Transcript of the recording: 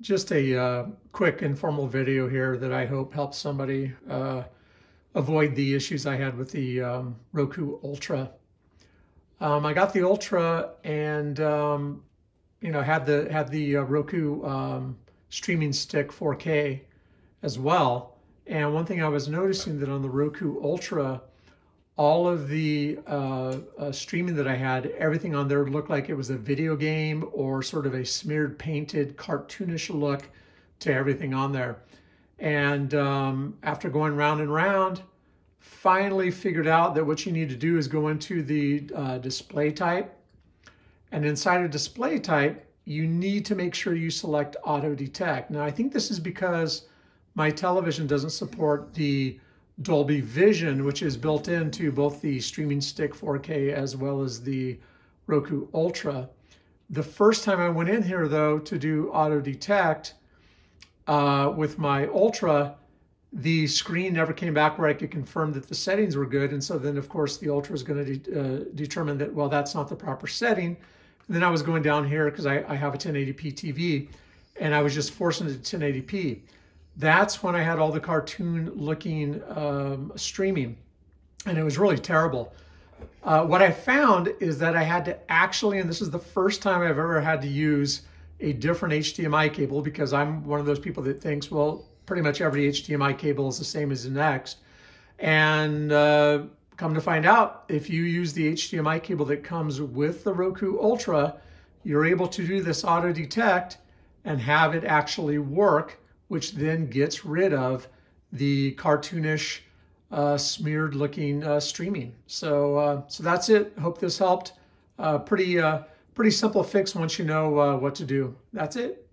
just a uh, quick informal video here that I hope helps somebody uh, avoid the issues I had with the um, Roku Ultra. Um, I got the Ultra and um, you know had the had the uh, Roku um, streaming stick 4K as well. And one thing I was noticing that on the Roku Ultra, all of the uh, uh, streaming that I had, everything on there looked like it was a video game or sort of a smeared, painted, cartoonish look to everything on there. And um, after going round and round, finally figured out that what you need to do is go into the uh, display type. And inside of display type, you need to make sure you select auto detect. Now, I think this is because my television doesn't support the Dolby Vision, which is built into both the Streaming Stick 4K as well as the Roku Ultra. The first time I went in here, though, to do auto detect uh, with my Ultra, the screen never came back where I could confirm that the settings were good. And so then, of course, the Ultra is going to de uh, determine that, well, that's not the proper setting. And then I was going down here because I, I have a 1080p TV and I was just forcing it to 1080p that's when I had all the cartoon looking um, streaming and it was really terrible. Uh, what I found is that I had to actually, and this is the first time I've ever had to use a different HDMI cable because I'm one of those people that thinks, well, pretty much every HDMI cable is the same as the next. And uh, come to find out, if you use the HDMI cable that comes with the Roku Ultra, you're able to do this auto detect and have it actually work which then gets rid of the cartoonish, uh, smeared looking uh, streaming. So, uh, so that's it. Hope this helped. Uh, pretty, uh, pretty simple fix once you know uh, what to do. That's it.